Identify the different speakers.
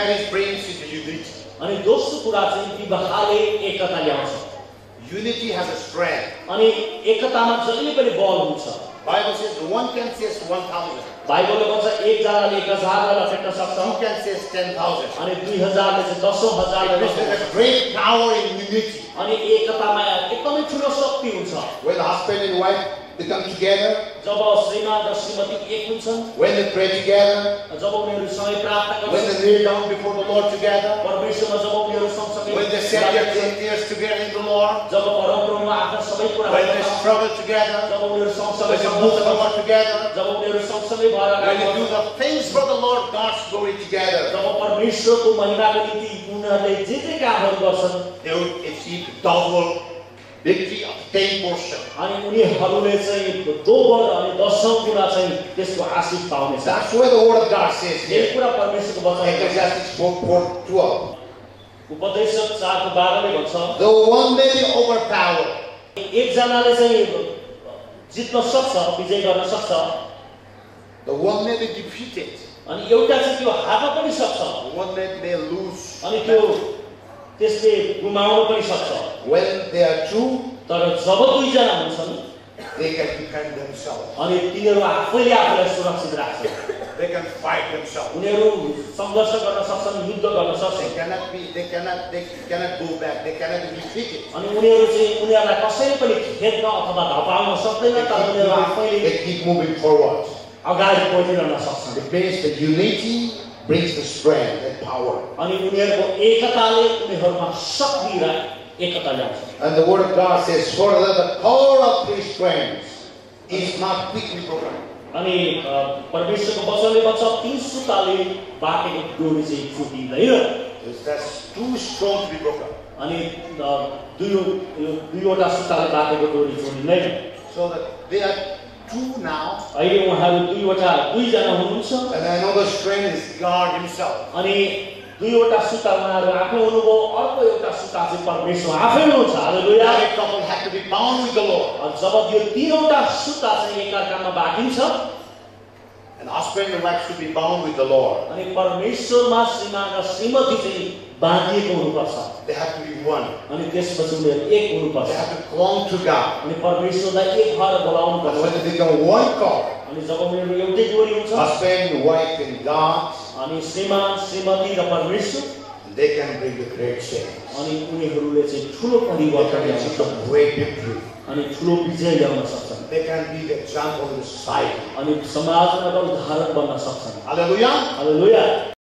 Speaker 1: marriage brings is unity.
Speaker 2: अनि दोस्रो कुरा चाहिँ विवाहले एकता ल्याउँछ
Speaker 1: Unity has a strength.
Speaker 2: अनि एकतामा जहिले पनि बल हुन्छ
Speaker 1: Bible says one can say one thousand,
Speaker 2: बाइबलले भन्छ एकजनाले एक हजारलाई लखेट्न सक्छ
Speaker 1: two can say ten thousand.
Speaker 2: अनि दुई हजारले चाहिँ दसौँ हजारलाई
Speaker 1: There's
Speaker 2: लखेट्न
Speaker 1: a
Speaker 2: सक्छ
Speaker 1: great power in unity.
Speaker 2: अनि एकतामा एकदमै ठुलो शक्ति हुन्छ
Speaker 1: When husband and wife they come together,
Speaker 2: जब श्रीमान र श्रीमती एक हुन्छन्
Speaker 1: when they pray together,
Speaker 2: जब उनीहरू
Speaker 1: When they kneel down before the Lord together, when they set their ears together in the Lord, when they struggle together, when they move the Lord together, when they do the things for the Lord, God's glory together, they will achieve double
Speaker 2: अनि उनीहरूले चाहिँ दोबर अनि दसौँ कुरा चाहिँ त्यसको आशिष पाउनेछ।
Speaker 1: The.
Speaker 2: कुरा परमेश्वरको वचन
Speaker 1: Ecclesiastes 4, 4 12.
Speaker 2: उपदेश चारको बाह्रले भन्छ
Speaker 1: Though one may be overpowered,
Speaker 2: एकजनाले चाहिँ जित्न सक्छ विजय गर्न सक्छ।
Speaker 1: The one may be defeated,
Speaker 2: अनि एउटा चाहिँ त्यो हार्न पनि सक्छ।
Speaker 1: The one may, may lose.
Speaker 2: अनि त्यो त्यसले गुमाउन पनि सक्छ
Speaker 1: When they are two,
Speaker 2: तर जब दुईजना हुन्छन्
Speaker 1: they can defend themselves.
Speaker 2: अनि तिनीहरू आफैले आफूलाई सुरक्षित राख्छन्
Speaker 1: They can fight themselves.
Speaker 2: उनीहरू सङ्घर्ष गर्न सक्छन् युद्ध गर्न
Speaker 1: They
Speaker 2: सक्छन्
Speaker 1: cannot be, they cannot, they cannot go back. They cannot be defeated.
Speaker 2: अनि उनीहरू चाहिँ उनीहरूलाई कसैले पनि खेद्न अथवा धपाउन सक्दैन
Speaker 1: They
Speaker 2: तर उनीहरू आफैले
Speaker 1: they keep moving forward.
Speaker 2: अगाडि बढिरहन सक्छन्
Speaker 1: It means the unity brings the strength and power.
Speaker 2: अनि उनीहरूको एकताले उनीहरूमा शक्ति र एकता ल्याउँछ
Speaker 1: And the word of God says, For the core of three strands is not quickly broken.
Speaker 2: अनि अ, परमेश्वरको वचनले भन्छ तिन सुताले बाटेको डोरी चाहिँ फुटिँदैन
Speaker 1: It's that's too strong to be broken.
Speaker 2: अनि अ, दुई यो दुईवटा सुताले बाटेको डोरी छोडिँदैन
Speaker 1: So that they are two now.
Speaker 2: अहिले उहाँहरू दुईवटा दुईजना हुनुहुन्छ
Speaker 1: And I know the strength is God Himself.
Speaker 2: अनि दुईवटा सुता उहाँहरू आफै हुनुभयो अर्को एउटा सुता चाहिँ परमेश्वर आफै हुनुहुन्छ हालेलुया
Speaker 1: couple have to be bound with the Lord.
Speaker 2: अनि जब यो तिनवटा सुता चाहिँ एकअर्कामा बाँधिन्छ
Speaker 1: And husband and wife should be bound with the Lord.
Speaker 2: अनि परमेश्वरमा श्रीमान र श्रीमती चाहिँ बाँधिएको हुनुपर्छ
Speaker 1: They have to be one.
Speaker 2: अनि त्यसपछि उनीहरू एक
Speaker 1: They
Speaker 2: हुनुपर्छ
Speaker 1: have to belong to God.
Speaker 2: अनि परमेश्वरलाई एक भएर बोलाउनु पर्छ
Speaker 1: when they become one core,
Speaker 2: अनि जब उनीहरू एउटै जोडी हुन्छ
Speaker 1: husband, wife, and God,
Speaker 2: अनि श्रीमान श्रीमती र परमेश्वर
Speaker 1: they can bring the great change.
Speaker 2: अनि उनीहरूले चाहिँ ठुलो
Speaker 1: They
Speaker 2: परिवर्तन ल्याउन सक्छन्
Speaker 1: great victory.
Speaker 2: अनि ठुलो विजय ल्याउन सक्छन्
Speaker 1: They can be the example of the society.
Speaker 2: अनि समाजमा एउटा उदाहरण बन्न सक्छन्. हालेलुया